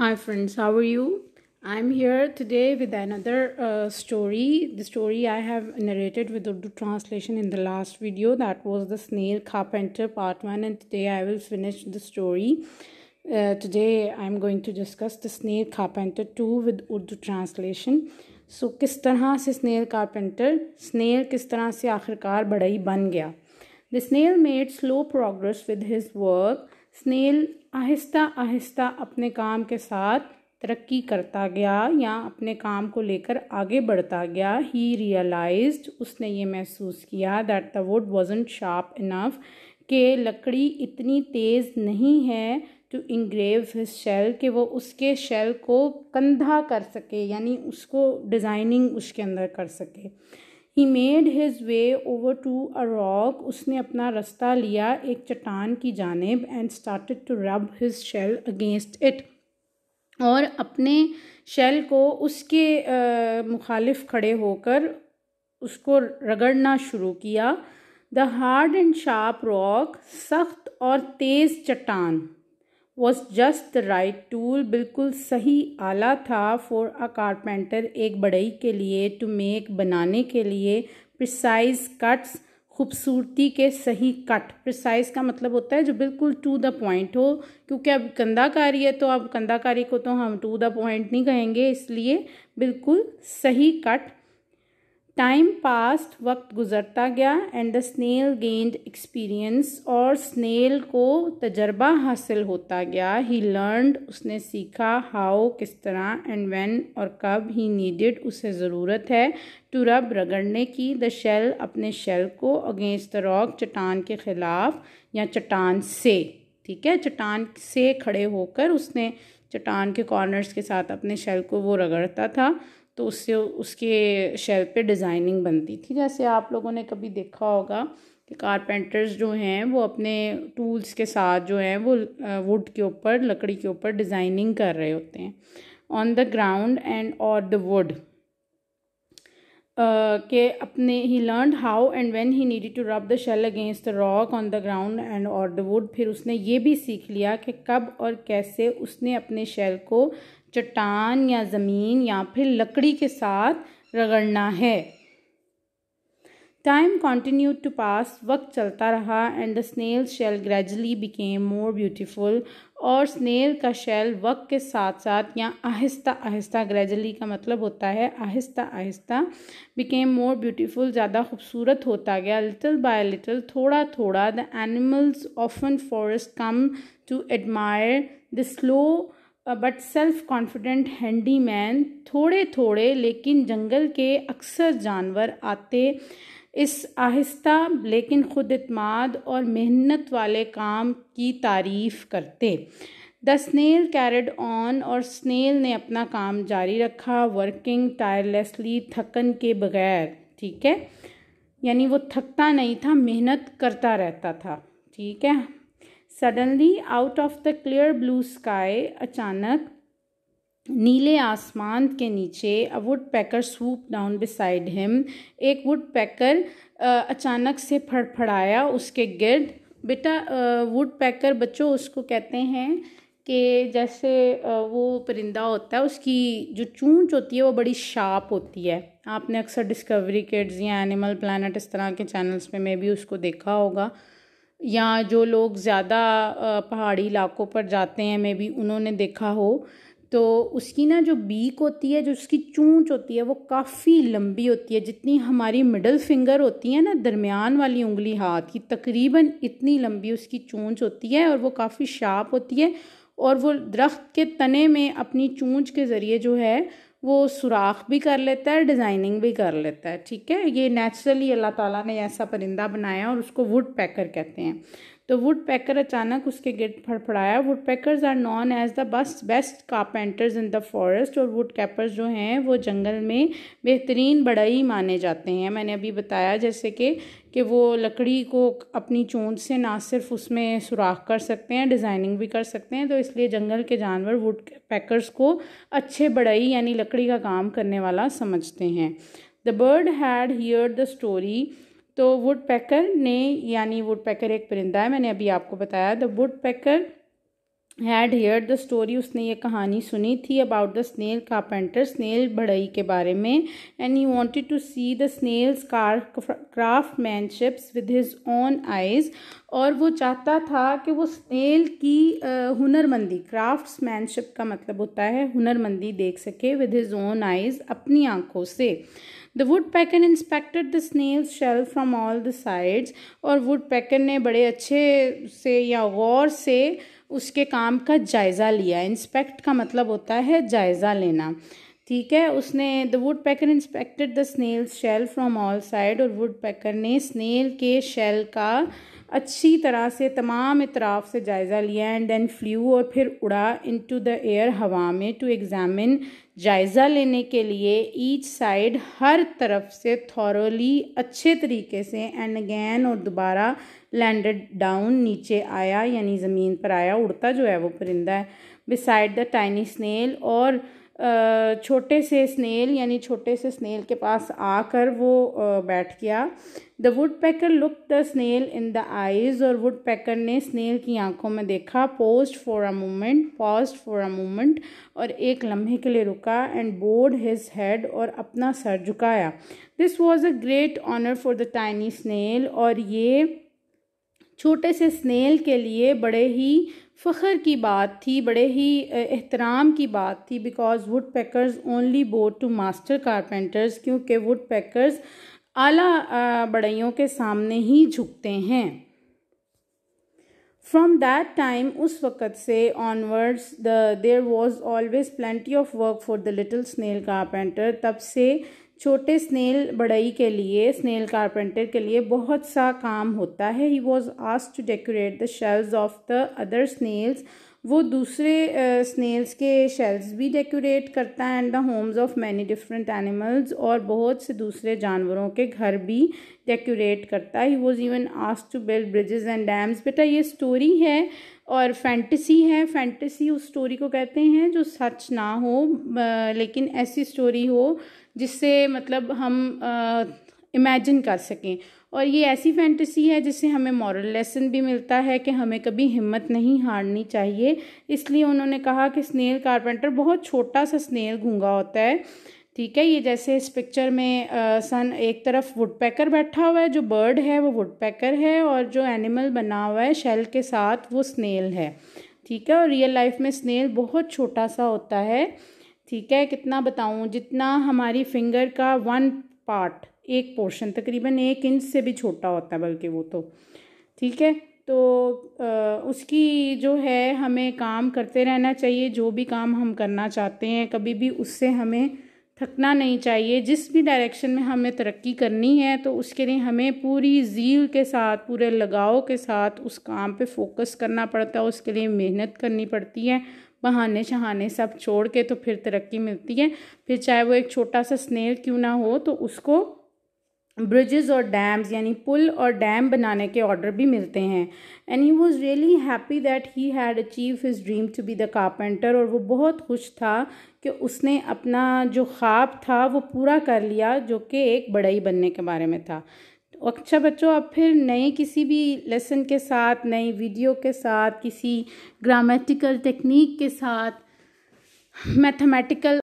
Hi, friends, how are you? I'm here today with another uh, story. The story I have narrated with Urdu translation in the last video that was The Snail Carpenter Part 1, and today I will finish the story. Uh, today I'm going to discuss The Snail Carpenter 2 with Urdu translation. So so, किस तरह से snail carpenter snail किस तरह से आखिरकार बड़ई बन गया the snail made slow progress with his work snail आहिस्ता आहिस्ता अपने काम के साथ तरक्की करता गया या अपने काम को लेकर आगे बढ़ता गया। ही रियलाइज्ड उसने ये महसूस किया that the wood wasn't sharp enough कि लकड़ी इतनी तेज़ नहीं है टू इंग्रेव हिज शेल कि वो उसके शेल को कंधा कर सके, यानी उसको डिज़ाइनिंग उसके अंदर कर सके। He made his way over to a rock उसने अपना रास्ता लिया एक चट्टान की जानब and started to rub his shell against it और अपने शेल को उसके मुखालिफ खड़े होकर उसको रगड़ना शुरू किया। The hard and sharp rock सख्त और तेज़ चट्टान। Was just the right tool बिल्कुल सही आला था फॉर अ कारपेंटर एक बढ़ई के लिए टू मेक बनाने के लिए प्रिसाइज कट्स खूबसूरती के सही कट प्रिसाइज का मतलब होता है जो बिल्कुल टू द पॉइंट हो, क्योंकि अब कंदाकारी है तो अब कंदाकारी को तो हम टू द पॉइंट नहीं कहेंगे, इसलिए बिल्कुल सही कट टाइम पास्ट वक्त गुजरता गया and the snail gained experience और स्नेल को तजर्बा हासिल होता गया। ही लर्नड उसने सीखा हाउ किस तरह एंड व्हेन और कब ही नीडेड उसे ज़रूरत है टू रब रगड़ने की। द शेल अपने शेल को अगेंस्ट द रॉक चट्टान के ख़िलाफ़, या चट्टान से, ठीक है? चट्टान से खड़े होकर उसने, चट्टान के कॉर्नर्स के साथ अपने शेल को वो रगड़ता था। तो उससे, उसके शेल पे डिज़ाइनिंग बनती थी। जैसे आप लोगों ने कभी देखा होगा कि कारपेंटर्स जो हैं, वो अपने टूल्स के साथ जो हैं, वो, वुड के ऊपर, लकड़ी के ऊपर डिज़ाइनिंग कर रहे होते हैं। On the ground and or the wood. के अपने ही learn how and when he needed to rub the shell against the rock on the ground and or the wood फिर उसने ये भी सीख लिया कि कब और कैसे उसने अपने शेल को चट्टान या ज़मीन या फिर लकड़ी के साथ रगड़ना है। टाइम कॉन्टीन्यू टू पास वक्त चलता रहा and the snail shell gradually became more beautiful और स्नेल का शेल वक्त के साथ साथ या आहिस्ता आहिस्ता ग्रेजुअली का मतलब होता है Aahista Aahista became more beautiful ज़्यादा खूबसूरत होता गया। लिटिल बाय लिटिल थोड़ा थोड़ा the animals of the forest come to admire the slow but self confident handy man थोड़े थोड़े, लेकिन जंगल के अक्सर जानवर आते इस आहिस्ता, लेकिन खुद अतमाद और मेहनत वाले काम की तारीफ़ करते। द स्नेल कैरड ऑन और स्नेल ने अपना काम जारी रखा वर्किंग टायरलेसली थकन के बगैर, ठीक है? यानी वो थकता नहीं था, मेहनत करता रहता था, ठीक है? Suddenly out of the clear blue sky अचानक नीले आसमान के नीचे a woodpecker swooped down beside him एक वुड पैकर अचानक से फड़फड़ाया उसके गिर्द। बेटा वुड पैकर बच्चों, उसको कहते हैं कि जैसे वो परिंदा होता है, उसकी जो चूंच होती है, वो बड़ी शार्प होती है। आपने अक्सर डिस्कवरी किड्स या एनिमल प्लानट इस तरह के चैनल्स पे, में भी उसको देखा होगा। या जो लोग ज़्यादा पहाड़ी इलाकों पर जाते हैं, मे बी उन्होंने देखा हो तो उसकी ना जो बीक होती है, जो उसकी चूंच होती है, वो काफ़ी लंबी होती है। जितनी हमारी मिडल फिंगर होती है ना, दरमियान वाली उंगली हाथ की, तकरीबन इतनी लंबी उसकी चूंच होती है और वो काफ़ी शार्प होती है। और वो दरख्त के तने में अपनी चूंच के ज़रिए जो है वो सुराख भी कर लेता है, डिज़ाइनिंग भी कर लेता है, ठीक है? ये नेचुरली अल्लाह ताला ने ऐसा परिंदा बनाया और उसको वुड पैकर कहते हैं। तो वुड पैकर अचानक उसके गिर्द फड़फड़ाया। Woodpeckers are known as the बस best carpenters in the forest और वुड कैपर्स जो हैं, वो जंगल में बेहतरीन बढ़ई माने जाते हैं। मैंने अभी बताया जैसे कि कि वो लकड़ी को अपनी चोंच से ना सिर्फ़ उसमें सुराख कर सकते हैं, डिज़ाइनिंग भी कर सकते हैं तो इसलिए जंगल के जानवर वुड पैकर्स को अच्छे बढ़ई यानी लकड़ी का काम करने वाला समझते हैं। The bird had hear the story तो वुड पैकर ने, यानी वुड पैकर एक परिंदा है, मैंने अभी आपको बताया the woodpecker had hear the story उसने ये कहानी सुनी थी about the snail carpenter snail बढ़ई के बारे में and he wanted to see the snail's car craftsmanships with his own eyes और वो चाहता था कि वो स्नेल की हुनरमंदी क्राफ्ट मैनशिप का मतलब होता है हुनरमंदी देख सके विद हिज ओन आइज़ अपनी आँखों से। The woodpecker inspected the snail shell from all the sides और वुड पैकर ने बड़े अच्छे से या गौर से उसके काम का जायज़ा लिया। इंस्पेक्ट का मतलब होता है जायज़ा लेना। ठीक है? उसने the woodpecker inspected the snail shell from all side और वुड पैकर ने स्नेल के शेल का अच्छी तरह से, तमाम इतराफ़ से जायज़ा लिया एंड देन फ्लू और फिर उड़ा इनटू द एयर हवा में टू एग्ज़ामिन जायज़ा लेने के लिए। ईच साइड हर तरफ़ से थॉरली अच्छे तरीके से एंड अगैन और दोबारा लैंडेड डाउन नीचे आया, यानी ज़मीन पर आया, उड़ता जो है वो परिंदा है। बिसाइड द टाइनी स्नेल और छोटे से स्नेल, यानी छोटे से स्नेल के पास आकर वो बैठ गया। The woodpecker look the snail in the eyes और वुड पैकर ने स्नेल की आँखों में देखा। Paused for a moment paused for a moment और एक लम्हे के लिए रुका एंड बोर्ड हिज हेड और अपना सर झुकाया। This was a great honour for the tiny snail और ये छोटे से स्नेल के लिए बड़े ही फ़ख्र की बात थी, बड़े ही एहतराम की बात थी because wood packers only vote to master carpenters क्योंकि वुड पैकर्स आला बड़ियों के सामने ही झुकते हैं। फ्रॉम दैट टाइम उस वक़्त से onwards the there was always plenty of work for the little snail carpenter तब से छोटे स्नेल बढ़ई के लिए, स्नेल कारपेंटर के लिए बहुत सा काम होता है। He was asked to decorate the shells of the other snails वो दूसरे स्नेल्स के शेल्स भी डेकोरेट करता है and the homes of many different animals और बहुत से दूसरे जानवरों के घर भी डेकोरेट करता। है he was even asked to build bridges and dams बेटा, ये स्टोरी है और फैंटेसी है। फैंटेसी उस स्टोरी को कहते हैं जो सच ना हो लेकिन ऐसी स्टोरी हो जिससे मतलब हम इमेजिन कर सकें। और ये ऐसी फैंटेसी है जिससे हमें मॉरल लेसन भी मिलता है कि हमें कभी हिम्मत नहीं हारनी चाहिए। इसलिए उन्होंने कहा कि स्नेल कारपेंटर बहुत छोटा सा स्नेल घूँगा होता है। ठीक है ये जैसे इस पिक्चर में आ, सन एक तरफ़ वुड पैकर बैठा हुआ है जो बर्ड है वो वुड पैकर है और जो एनिमल बना हुआ है शेल के साथ वो स्नेल है। ठीक है और रियल लाइफ में स्नेल बहुत छोटा सा होता है। ठीक है कितना बताऊँ जितना हमारी फिंगर का वन पार्ट एक पोर्शन तकरीबन एक इंच से भी छोटा होता है बल्कि वो तो। ठीक है तो आ, उसकी जो है हमें काम करते रहना चाहिए जो भी काम हम करना चाहते हैं कभी भी उससे हमें थकना नहीं चाहिए। जिस भी डायरेक्शन में हमें तरक्की करनी है तो उसके लिए हमें पूरी जील के साथ पूरे लगाव के साथ उस काम पे फोकस करना पड़ता है उसके लिए मेहनत करनी पड़ती है। बहाने शहाने सब छोड़ के तो फिर तरक्की मिलती है। फिर चाहे वो एक छोटा सा स्नेल क्यों ना हो तो उसको ब्रिजेस और डैम्स यानी पुल और डैम बनाने के ऑर्डर भी मिलते हैं। And he was really happy that he had achieve his dream to be the carpenter और वो बहुत खुश था कि उसने अपना जो ख्वाब था वो पूरा कर लिया, जो कि एक बड़ई बनने के बारे में था। अच्छा बच्चों अब फिर नए किसी भी लेसन के साथ, नई वीडियो के साथ, किसी ग्रामेटिकल टेक्निक के साथ मैथमेटिकल